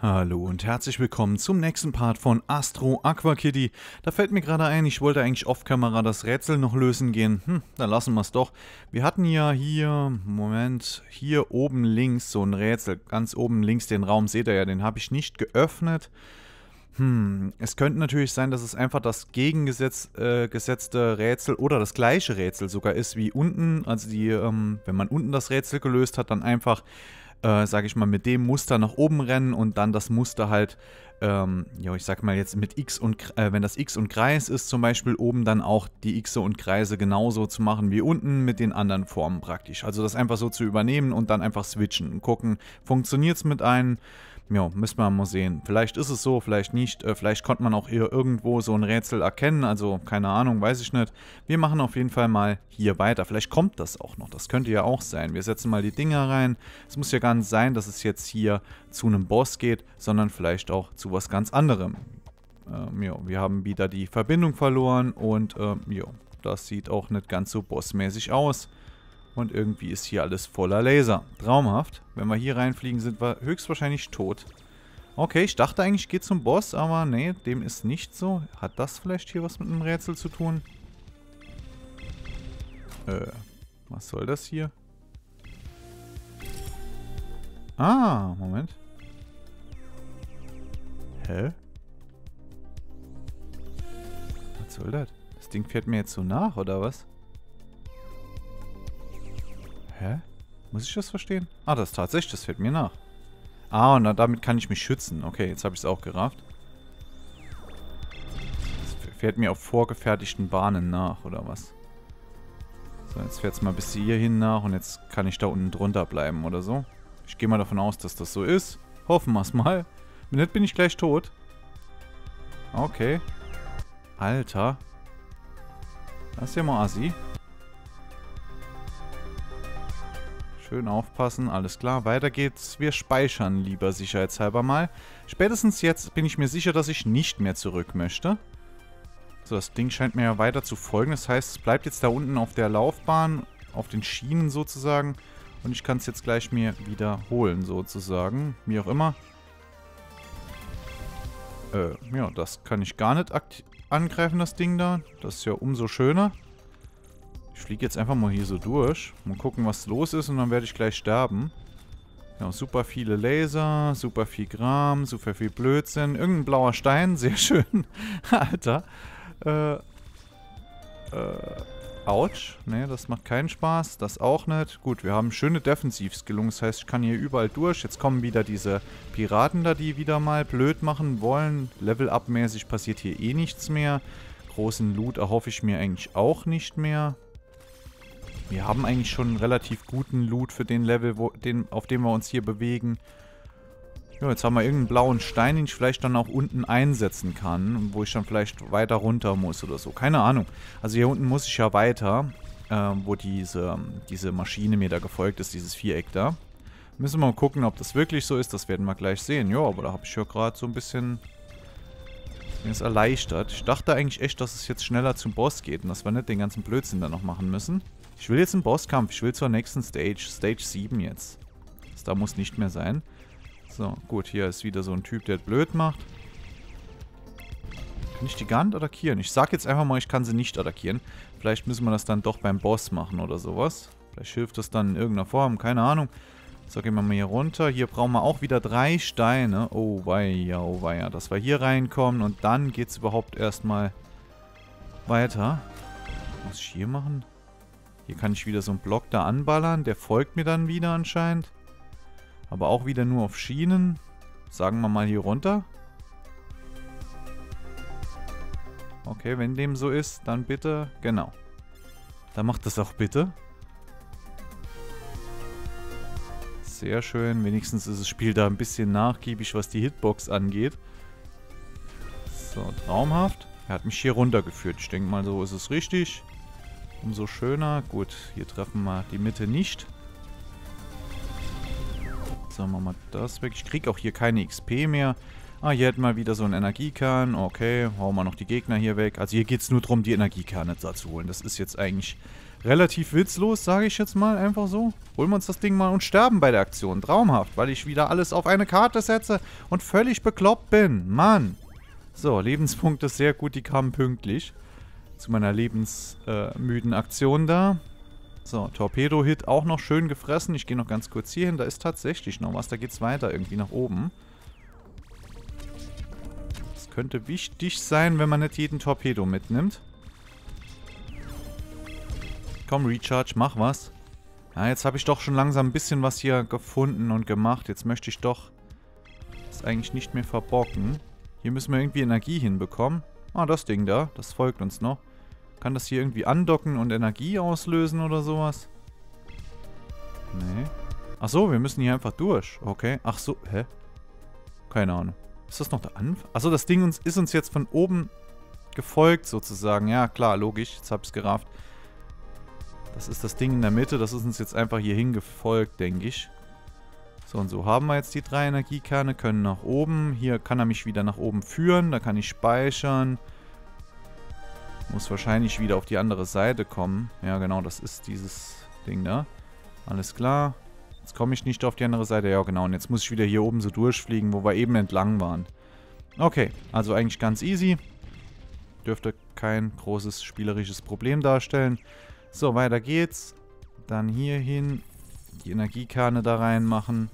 Hallo und herzlich willkommen zum nächsten Part von Astro Aqua Kitty. Da fällt mir gerade ein, ich wollte eigentlich off-Kamera das Rätsel noch lösen gehen. Hm, dann lassen wir es doch. Wir hatten ja hier, Moment, hier oben links so ein Rätsel. Ganz oben links den Raum seht ihr ja, den habe ich nicht geöffnet. Hm, es könnte natürlich sein, dass es einfach das gegengesetzte äh, Rätsel oder das gleiche Rätsel sogar ist wie unten. Also die, ähm, wenn man unten das Rätsel gelöst hat, dann einfach äh, sage ich mal, mit dem Muster nach oben rennen und dann das Muster halt, ähm, ja, ich sag mal jetzt mit X und, äh, wenn das X und Kreis ist zum Beispiel, oben dann auch die X und Kreise genauso zu machen wie unten mit den anderen Formen praktisch. Also das einfach so zu übernehmen und dann einfach switchen und gucken, funktioniert es mit einem ja, müssen wir mal sehen. Vielleicht ist es so, vielleicht nicht. Äh, vielleicht konnte man auch hier irgendwo so ein Rätsel erkennen. Also, keine Ahnung, weiß ich nicht. Wir machen auf jeden Fall mal hier weiter. Vielleicht kommt das auch noch. Das könnte ja auch sein. Wir setzen mal die Dinger rein. Es muss ja gar nicht sein, dass es jetzt hier zu einem Boss geht, sondern vielleicht auch zu was ganz anderem. Ähm, jo, wir haben wieder die Verbindung verloren und ähm, jo, das sieht auch nicht ganz so bossmäßig aus. Und irgendwie ist hier alles voller Laser. Traumhaft. Wenn wir hier reinfliegen, sind wir höchstwahrscheinlich tot. Okay, ich dachte eigentlich, geht zum Boss, aber nee, dem ist nicht so. Hat das vielleicht hier was mit einem Rätsel zu tun? Äh, was soll das hier? Ah, Moment. Hä? Was soll das? Das Ding fährt mir jetzt so nach, oder was? Hä? Muss ich das verstehen? Ah, das ist tatsächlich, das fällt mir nach. Ah, und damit kann ich mich schützen. Okay, jetzt habe ich es auch gerafft. Das fährt mir auf vorgefertigten Bahnen nach, oder was? So, jetzt fährt es mal bis hierhin nach und jetzt kann ich da unten drunter bleiben oder so. Ich gehe mal davon aus, dass das so ist. Hoffen wir es mal. Wenn nicht, bin ich gleich tot. Okay. Alter. Das ist ja mal assi. Schön aufpassen, alles klar. Weiter geht's. Wir speichern lieber sicherheitshalber mal. Spätestens jetzt bin ich mir sicher, dass ich nicht mehr zurück möchte. So, das Ding scheint mir ja weiter zu folgen. Das heißt, es bleibt jetzt da unten auf der Laufbahn, auf den Schienen sozusagen. Und ich kann es jetzt gleich mir wiederholen sozusagen. Wie auch immer. Äh, ja, das kann ich gar nicht angreifen, das Ding da. Das ist ja umso schöner. Ich fliege jetzt einfach mal hier so durch. Mal gucken, was los ist und dann werde ich gleich sterben. Ja, super viele Laser, super viel Gram, super viel Blödsinn. Irgendein blauer Stein, sehr schön. Alter. Äh, äh, ouch. Ne, das macht keinen Spaß. Das auch nicht. Gut, wir haben schöne Defensivskillung. Das heißt, ich kann hier überall durch. Jetzt kommen wieder diese Piraten da, die wieder mal blöd machen wollen. Level-up-mäßig passiert hier eh nichts mehr. Großen Loot erhoffe ich mir eigentlich auch nicht mehr. Wir haben eigentlich schon einen relativ guten Loot für den Level, wo, den, auf dem wir uns hier bewegen. Ja, jetzt haben wir irgendeinen blauen Stein, den ich vielleicht dann auch unten einsetzen kann, wo ich dann vielleicht weiter runter muss oder so. Keine Ahnung. Also hier unten muss ich ja weiter, äh, wo diese, diese Maschine mir da gefolgt ist, dieses Viereck da. Müssen wir mal gucken, ob das wirklich so ist. Das werden wir gleich sehen. Ja, aber da habe ich ja gerade so ein bisschen... Mir ist erleichtert. Ich dachte eigentlich echt, dass es jetzt schneller zum Boss geht und dass wir nicht den ganzen Blödsinn da noch machen müssen. Ich will jetzt einen Bosskampf. Ich will zur nächsten Stage. Stage 7 jetzt. Das da muss nicht mehr sein. So, gut. Hier ist wieder so ein Typ, der blöd macht. Kann ich die gar attackieren? Ich sag jetzt einfach mal, ich kann sie nicht attackieren. Vielleicht müssen wir das dann doch beim Boss machen oder sowas. Vielleicht hilft das dann in irgendeiner Form. Keine Ahnung. So, gehen wir mal hier runter. Hier brauchen wir auch wieder drei Steine. Oh weia, oh weia. Dass wir hier reinkommen und dann geht es überhaupt erstmal weiter. Was muss ich hier machen? Hier kann ich wieder so einen Block da anballern. Der folgt mir dann wieder anscheinend. Aber auch wieder nur auf Schienen. Sagen wir mal hier runter. Okay, wenn dem so ist, dann bitte... Genau. Dann macht das auch bitte. Sehr schön. Wenigstens ist das Spiel da ein bisschen nachgiebig, was die Hitbox angeht. So, traumhaft. Er hat mich hier runtergeführt. Ich denke mal, so ist es richtig. Umso schöner. Gut, hier treffen wir die Mitte nicht. So, machen wir mal das weg. Ich kriege auch hier keine XP mehr. Ah, hier hätten wir wieder so einen Energiekern. Okay, hauen wir noch die Gegner hier weg. Also hier geht es nur darum, die Energiekerne da zu holen. Das ist jetzt eigentlich relativ witzlos, sage ich jetzt mal, einfach so. Holen wir uns das Ding mal und sterben bei der Aktion. Traumhaft, weil ich wieder alles auf eine Karte setze und völlig bekloppt bin. Mann. So, Lebenspunkte sehr gut, die kamen pünktlich. Zu meiner lebensmüden äh, Aktion da. So, Torpedo-Hit auch noch schön gefressen. Ich gehe noch ganz kurz hier hin. Da ist tatsächlich noch was. Da geht es weiter irgendwie nach oben. Das könnte wichtig sein, wenn man nicht jeden Torpedo mitnimmt. Komm, Recharge, mach was. Ja, jetzt habe ich doch schon langsam ein bisschen was hier gefunden und gemacht. Jetzt möchte ich doch das eigentlich nicht mehr verbocken. Hier müssen wir irgendwie Energie hinbekommen. Ah, das Ding da. Das folgt uns noch. Kann das hier irgendwie andocken und Energie auslösen oder sowas? Nee. Ach so, wir müssen hier einfach durch. Okay. Ach so, hä? Keine Ahnung. Ist das noch der Anfang? Achso, das Ding uns, ist uns jetzt von oben gefolgt sozusagen. Ja, klar, logisch. Jetzt hab ich's gerafft. Das ist das Ding in der Mitte. Das ist uns jetzt einfach hier hingefolgt, denke ich. So, und so haben wir jetzt die drei Energiekerne. Können nach oben. Hier kann er mich wieder nach oben führen. Da kann ich speichern. Muss wahrscheinlich wieder auf die andere Seite kommen. Ja, genau, das ist dieses Ding da. Alles klar. Jetzt komme ich nicht auf die andere Seite. Ja, genau. Und jetzt muss ich wieder hier oben so durchfliegen, wo wir eben entlang waren. Okay, also eigentlich ganz easy. Dürfte kein großes spielerisches Problem darstellen. So, weiter geht's. Dann hier hin. Die Energiekerne da reinmachen.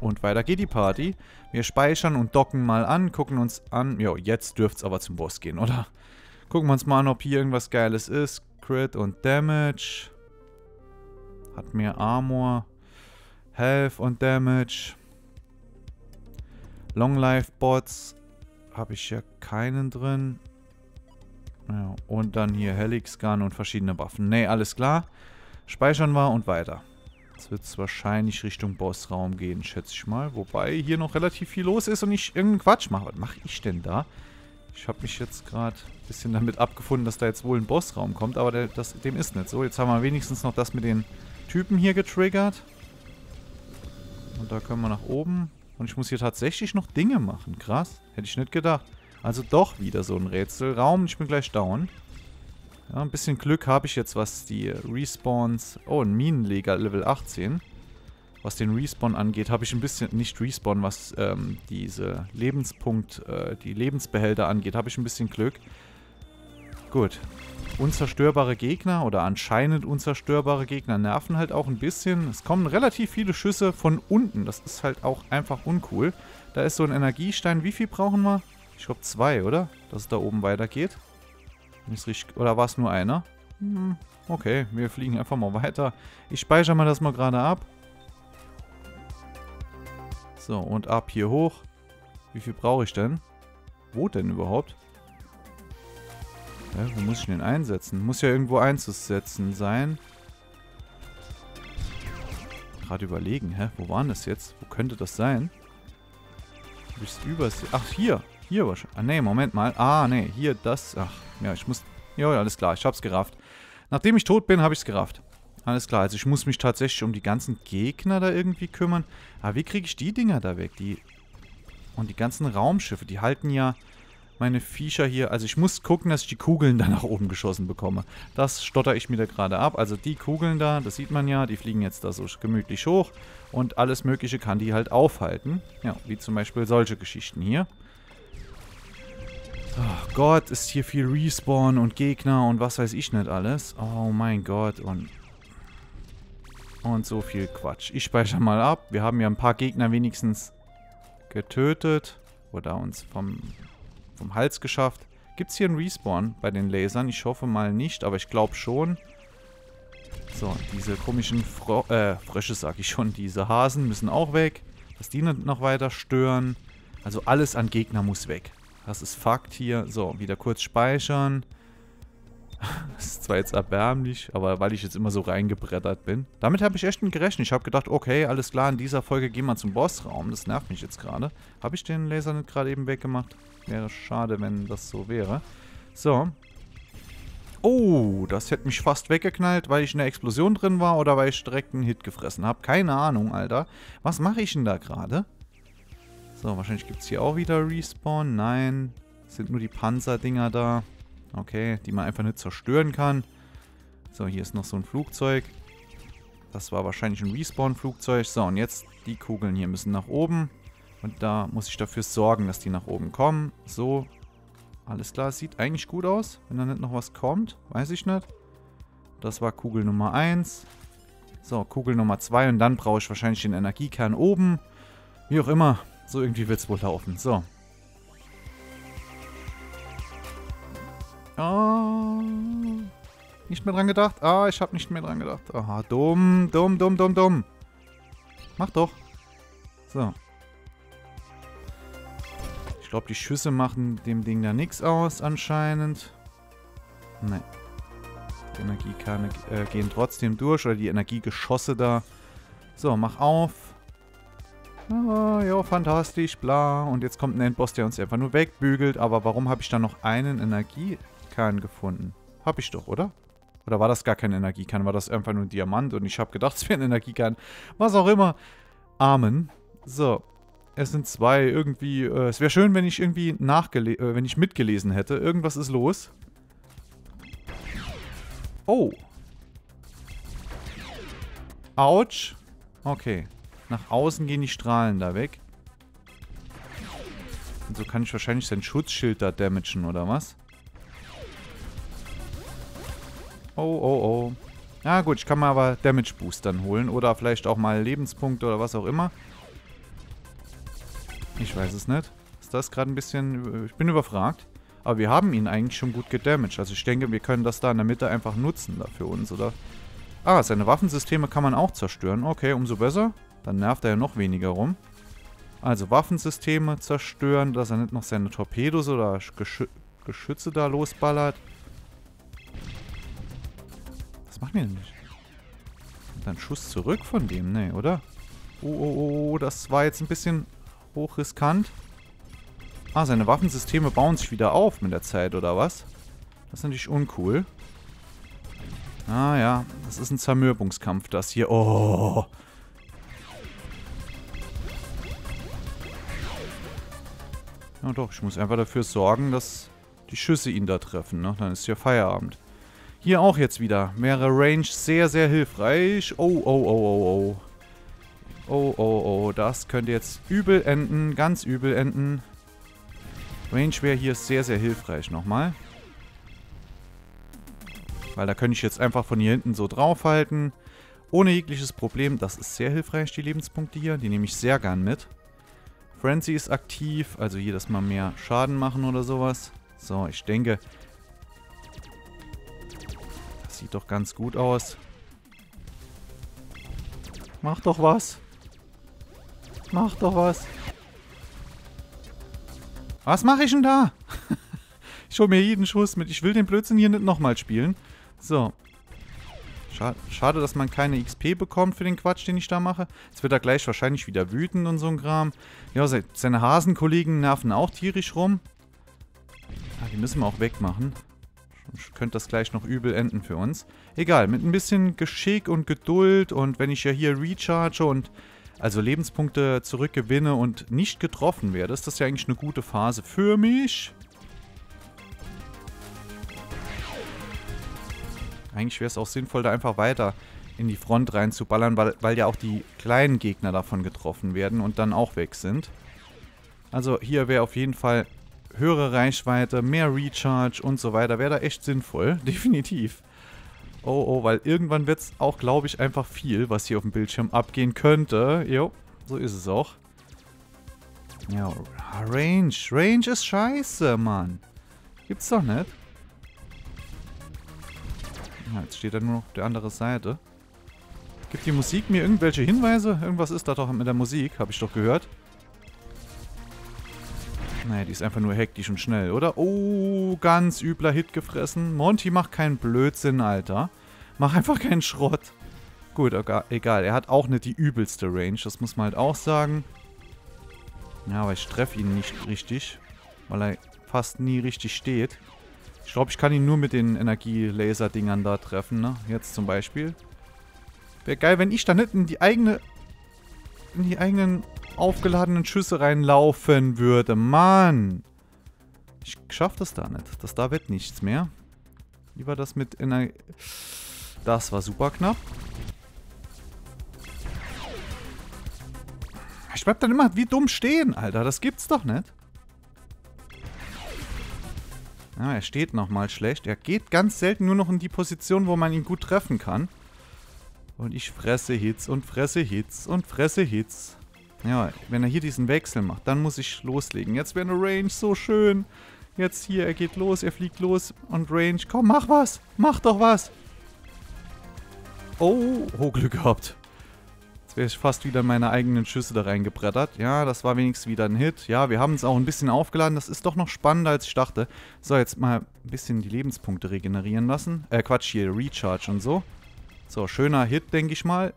Und weiter geht die Party. Wir speichern und docken mal an, gucken uns an. Jo, jetzt dürfte es aber zum Boss gehen, oder? Gucken wir uns mal an, ob hier irgendwas Geiles ist. Crit und Damage. Hat mehr Armor. Health und Damage. Long Life Bots. Habe ich ja keinen drin. Ja, und dann hier Helix Gun und verschiedene Waffen. Ne, alles klar. Speichern wir und weiter. Jetzt wird es wahrscheinlich Richtung Bossraum gehen, schätze ich mal. Wobei hier noch relativ viel los ist und ich irgendeinen Quatsch mache. Was mache ich denn da? Ich habe mich jetzt gerade ein bisschen damit abgefunden, dass da jetzt wohl ein Bossraum kommt, aber der, das, dem ist nicht so. Jetzt haben wir wenigstens noch das mit den Typen hier getriggert. Und da können wir nach oben. Und ich muss hier tatsächlich noch Dinge machen. Krass. Hätte ich nicht gedacht. Also doch wieder so ein Rätselraum. Ich bin gleich down. Ja, ein bisschen Glück habe ich jetzt, was die Respawns... Oh, ein Minenleger Level 18. Was den Respawn angeht, habe ich ein bisschen... Nicht Respawn, was ähm, diese Lebenspunkt... Äh, die Lebensbehälter angeht, habe ich ein bisschen Glück. Gut. Unzerstörbare Gegner oder anscheinend unzerstörbare Gegner nerven halt auch ein bisschen. Es kommen relativ viele Schüsse von unten. Das ist halt auch einfach uncool. Da ist so ein Energiestein. Wie viel brauchen wir? Ich glaube zwei, oder? Dass es da oben weitergeht. Oder war es nur einer? Hm, okay, wir fliegen einfach mal weiter. Ich speichere mal das mal gerade ab. So, und ab hier hoch. Wie viel brauche ich denn? Wo denn überhaupt? Ja, wo muss ich den einsetzen? Muss ja irgendwo einzusetzen sein. Gerade überlegen, hä? Wo waren das jetzt? Wo könnte das sein? Hab ich's übersehen? Ach, hier. Hier wahrscheinlich. Ah, nee, Moment mal. Ah, nee, hier, das. Ach, ja, ich muss... Ja, alles klar, ich hab's gerafft. Nachdem ich tot bin, habe ich's gerafft. Alles klar, also ich muss mich tatsächlich um die ganzen Gegner da irgendwie kümmern. Aber wie kriege ich die Dinger da weg? Die... Und die ganzen Raumschiffe, die halten ja meine Viecher hier... Also ich muss gucken, dass ich die Kugeln da nach oben geschossen bekomme. Das stotter ich mir da gerade ab. Also die Kugeln da, das sieht man ja, die fliegen jetzt da so gemütlich hoch. Und alles mögliche kann die halt aufhalten. Ja, wie zum Beispiel solche Geschichten hier. Oh Gott, ist hier viel Respawn und Gegner und was weiß ich nicht alles. Oh mein Gott und... Und so viel Quatsch. Ich speichere mal ab. Wir haben ja ein paar Gegner wenigstens getötet. Oder uns vom, vom Hals geschafft. Gibt es hier einen Respawn bei den Lasern? Ich hoffe mal nicht, aber ich glaube schon. So, diese komischen Fro äh, Frösche, sag ich schon. Diese Hasen müssen auch weg. Dass die nicht noch weiter stören. Also alles an Gegner muss weg. Das ist Fakt hier. So, wieder kurz speichern. Das ist zwar jetzt erbärmlich, aber weil ich jetzt immer so reingebrettert bin. Damit habe ich echt mit gerechnet. Ich habe gedacht, okay, alles klar, in dieser Folge gehen wir zum Bossraum. Das nervt mich jetzt gerade. Habe ich den Laser nicht gerade eben weggemacht? Wäre schade, wenn das so wäre. So. Oh, das hätte mich fast weggeknallt, weil ich in der Explosion drin war oder weil ich direkt einen Hit gefressen habe. Keine Ahnung, Alter. Was mache ich denn da gerade? So, wahrscheinlich gibt es hier auch wieder Respawn. Nein, sind nur die Panzerdinger da. Okay, die man einfach nicht zerstören kann. So, hier ist noch so ein Flugzeug. Das war wahrscheinlich ein Respawn-Flugzeug. So, und jetzt die Kugeln hier müssen nach oben. Und da muss ich dafür sorgen, dass die nach oben kommen. So. Alles klar, sieht eigentlich gut aus. Wenn da nicht noch was kommt, weiß ich nicht. Das war Kugel Nummer 1. So, Kugel Nummer 2 und dann brauche ich wahrscheinlich den Energiekern oben. Wie auch immer. So irgendwie wird es wohl laufen. So. Oh. Nicht mehr dran gedacht? Ah, ich habe nicht mehr dran gedacht. Aha, dumm, dumm, dumm, dumm, dumm. Mach doch. So. Ich glaube, die Schüsse machen dem Ding da nichts aus, anscheinend. Nein. Die Energiekerne äh, gehen trotzdem durch, oder die Energiegeschosse da. So, mach auf. Oh, ja, fantastisch, bla. Und jetzt kommt ein Endboss, der uns einfach nur wegbügelt. Aber warum habe ich da noch einen Energiekern gefunden? Hab ich doch, oder? Oder war das gar kein Energiekern? War das einfach nur ein Diamant? Und ich habe gedacht, es wäre ein Energiekern. Was auch immer. Amen. So. Es sind zwei. Irgendwie. Äh, es wäre schön, wenn ich irgendwie nachgele äh, wenn ich mitgelesen hätte. Irgendwas ist los. Oh. Autsch. Okay. Nach außen gehen die Strahlen da weg. Und so kann ich wahrscheinlich sein Schutzschild da damagen, oder was? Oh, oh, oh. Ja gut, ich kann mal aber Damage Boost dann holen. Oder vielleicht auch mal Lebenspunkte oder was auch immer. Ich weiß es nicht. Ist das gerade ein bisschen... Ich bin überfragt. Aber wir haben ihn eigentlich schon gut gedamaged. Also ich denke, wir können das da in der Mitte einfach nutzen da für uns, oder? Ah, seine Waffensysteme kann man auch zerstören. Okay, umso besser. Dann nervt er ja noch weniger rum. Also Waffensysteme zerstören, dass er nicht noch seine Torpedos oder Geschü Geschütze da losballert. Machen wir denn nicht? Dann Schuss zurück von dem, ne, oder? Oh, oh, oh, das war jetzt ein bisschen hochriskant. Ah, seine Waffensysteme bauen sich wieder auf mit der Zeit, oder was? Das ist natürlich uncool. Ah ja, das ist ein Zermürbungskampf, das hier. Oh. Ja doch, ich muss einfach dafür sorgen, dass die Schüsse ihn da treffen. Ne? Dann ist ja Feierabend. Hier auch jetzt wieder. Mehrere Range, sehr, sehr hilfreich. Oh, oh, oh, oh, oh. Oh, oh, oh. Das könnte jetzt übel enden. Ganz übel enden. Range wäre hier sehr, sehr hilfreich nochmal. Weil da könnte ich jetzt einfach von hier hinten so draufhalten. Ohne jegliches Problem. Das ist sehr hilfreich, die Lebenspunkte hier. Die nehme ich sehr gern mit. Frenzy ist aktiv. Also hier, dass mal mehr Schaden machen oder sowas. So, ich denke... Sieht doch ganz gut aus. Mach doch was. Mach doch was. Was mache ich denn da? ich hole mir jeden Schuss mit. Ich will den Blödsinn hier nicht nochmal spielen. So. Schade, dass man keine XP bekommt für den Quatsch, den ich da mache. Jetzt wird er gleich wahrscheinlich wieder wütend und so ein Kram. Ja, seine Hasenkollegen nerven auch tierisch rum. Ah, die müssen wir auch wegmachen. Könnte das gleich noch übel enden für uns. Egal, mit ein bisschen Geschick und Geduld und wenn ich ja hier recharge und also Lebenspunkte zurückgewinne und nicht getroffen werde, ist das ja eigentlich eine gute Phase für mich. Eigentlich wäre es auch sinnvoll, da einfach weiter in die Front reinzuballern, weil, weil ja auch die kleinen Gegner davon getroffen werden und dann auch weg sind. Also hier wäre auf jeden Fall höhere Reichweite, mehr Recharge und so weiter. Wäre da echt sinnvoll, definitiv. Oh, oh, weil irgendwann wird es auch, glaube ich, einfach viel, was hier auf dem Bildschirm abgehen könnte. Jo, so ist es auch. Ja, Range. Range ist scheiße, Mann. Gibt's doch nicht. Ja, jetzt steht da nur noch die andere Seite. Gibt die Musik mir irgendwelche Hinweise? Irgendwas ist da doch mit der Musik, habe ich doch gehört. Die ist einfach nur hektisch und schnell, oder? Oh, ganz übler Hit gefressen. Monty macht keinen Blödsinn, Alter. Mach einfach keinen Schrott. Gut, egal. Er hat auch nicht die übelste Range. Das muss man halt auch sagen. Ja, aber ich treffe ihn nicht richtig. Weil er fast nie richtig steht. Ich glaube, ich kann ihn nur mit den Energielaser-Dingern da treffen, ne? Jetzt zum Beispiel. Wäre geil, wenn ich da nicht in die eigene... in die eigenen aufgeladenen Schüsse reinlaufen würde. Mann! Ich schaff das da nicht. Das da wird nichts mehr. Wie war das mit Energie... Das war super knapp. Ich bleib dann immer wie dumm stehen, Alter. Das gibt's doch nicht. Ja, er steht nochmal schlecht. Er geht ganz selten nur noch in die Position, wo man ihn gut treffen kann. Und ich fresse Hits und fresse Hits und fresse Hits. Ja, wenn er hier diesen Wechsel macht, dann muss ich loslegen. Jetzt wäre eine Range so schön. Jetzt hier, er geht los, er fliegt los und Range. Komm, mach was. Mach doch was. Oh, oh Glück gehabt. Jetzt wäre ich fast wieder in meine eigenen Schüsse da reingebrettert. Ja, das war wenigstens wieder ein Hit. Ja, wir haben es auch ein bisschen aufgeladen. Das ist doch noch spannender, als ich dachte. So, jetzt mal ein bisschen die Lebenspunkte regenerieren lassen. Äh, Quatsch, hier, Recharge und so. So, schöner Hit, denke ich mal.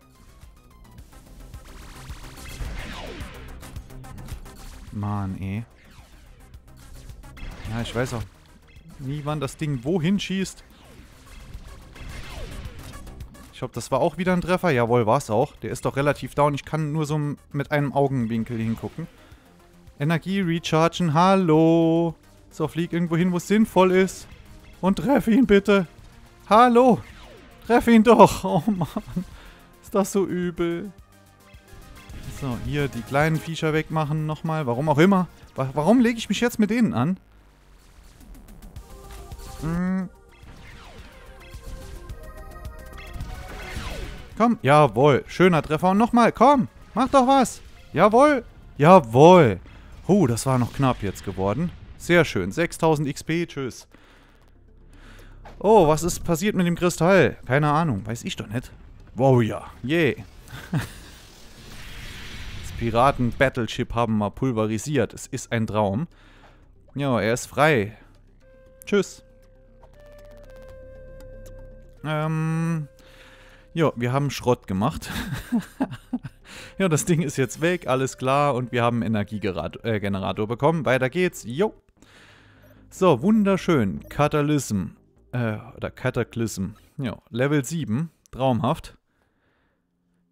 Mann, ey. Ja, ich weiß auch nie, wann das Ding wohin schießt. Ich hoffe, das war auch wieder ein Treffer. Jawohl, war es auch. Der ist doch relativ down. Ich kann nur so mit einem Augenwinkel hingucken. Energie rechargen. Hallo. So, flieg irgendwo hin, wo es sinnvoll ist. Und treffe ihn bitte. Hallo. Treffe ihn doch. Oh Mann. Ist das so übel. So, hier die kleinen Viecher wegmachen nochmal. Warum auch immer. Warum lege ich mich jetzt mit denen an? Hm. Komm. Jawohl. Schöner Treffer. Und nochmal. Komm. Mach doch was. Jawohl. Jawohl. Oh, das war noch knapp jetzt geworden. Sehr schön. 6000 XP. Tschüss. Oh, was ist passiert mit dem Kristall? Keine Ahnung. Weiß ich doch nicht. Wow, ja. Yeah. Piraten-Battleship haben wir pulverisiert. Es ist ein Traum. Ja, er ist frei. Tschüss. Ähm, ja, wir haben Schrott gemacht. ja, das Ding ist jetzt weg, alles klar. Und wir haben einen Energiegenerator äh, bekommen. Weiter geht's. Jo. So, wunderschön. Katalysm. Äh, oder Cataclysm. Ja, Level 7. Traumhaft.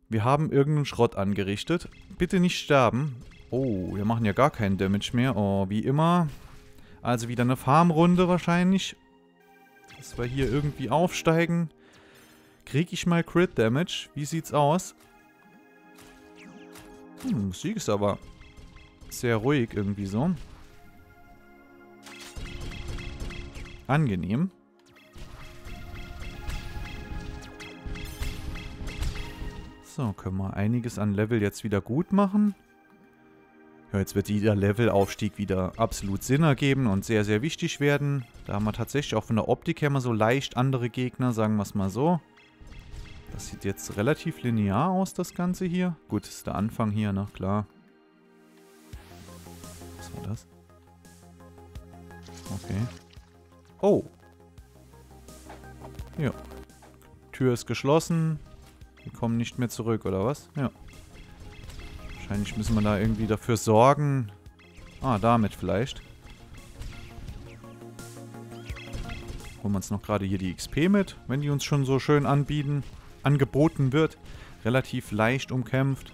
Wir haben irgendeinen Schrott angerichtet. Bitte nicht sterben. Oh, wir machen ja gar keinen Damage mehr. Oh, wie immer. Also wieder eine Farmrunde wahrscheinlich. Dass wir hier irgendwie aufsteigen. Kriege ich mal Crit Damage? Wie sieht's aus? Hm, Musik ist aber sehr ruhig irgendwie so. Angenehm. So, können wir einiges an Level jetzt wieder gut machen. Ja, jetzt wird dieser Levelaufstieg wieder absolut Sinn ergeben und sehr, sehr wichtig werden. Da haben wir tatsächlich auch von der Optik her mal so leicht andere Gegner, sagen wir es mal so. Das sieht jetzt relativ linear aus, das Ganze hier. Gut, ist der Anfang hier, ne? Klar. Was war das? Okay. Oh. Ja. Tür ist geschlossen. Wir kommen nicht mehr zurück, oder was? Ja. Wahrscheinlich müssen wir da irgendwie dafür sorgen. Ah, damit vielleicht. Holen wir uns noch gerade hier die XP mit, wenn die uns schon so schön anbieten, angeboten wird. Relativ leicht umkämpft.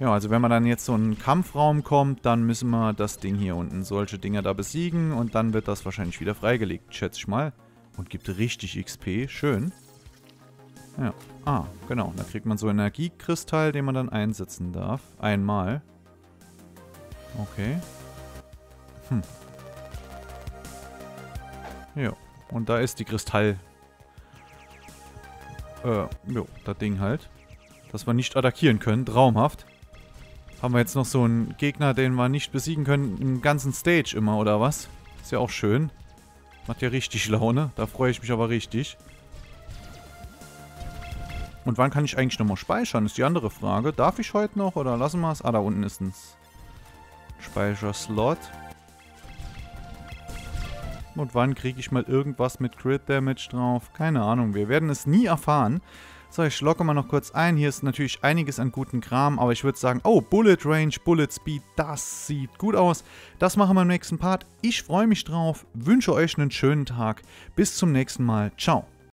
Ja, also wenn man dann jetzt so einen Kampfraum kommt, dann müssen wir das Ding hier unten, solche Dinger da besiegen und dann wird das wahrscheinlich wieder freigelegt, schätze ich mal. Und gibt richtig XP, schön. Ja. Ah, genau. Da kriegt man so einen Energiekristall, den man dann einsetzen darf. Einmal. Okay. Hm. Ja. Und da ist die Kristall... Äh, jo, das Ding halt. Dass wir nicht attackieren können. Traumhaft. Haben wir jetzt noch so einen Gegner, den wir nicht besiegen können im ganzen Stage immer, oder was? Ist ja auch schön. Macht ja richtig Laune. Da freue ich mich aber richtig. Und wann kann ich eigentlich nochmal speichern, ist die andere Frage. Darf ich heute noch oder lassen wir es? Ah, da unten ist ein Speicherslot. Und wann kriege ich mal irgendwas mit Crit Damage drauf? Keine Ahnung, wir werden es nie erfahren. So, ich locke mal noch kurz ein. Hier ist natürlich einiges an guten Kram, aber ich würde sagen, oh, Bullet Range, Bullet Speed, das sieht gut aus. Das machen wir im nächsten Part. Ich freue mich drauf, wünsche euch einen schönen Tag. Bis zum nächsten Mal. Ciao.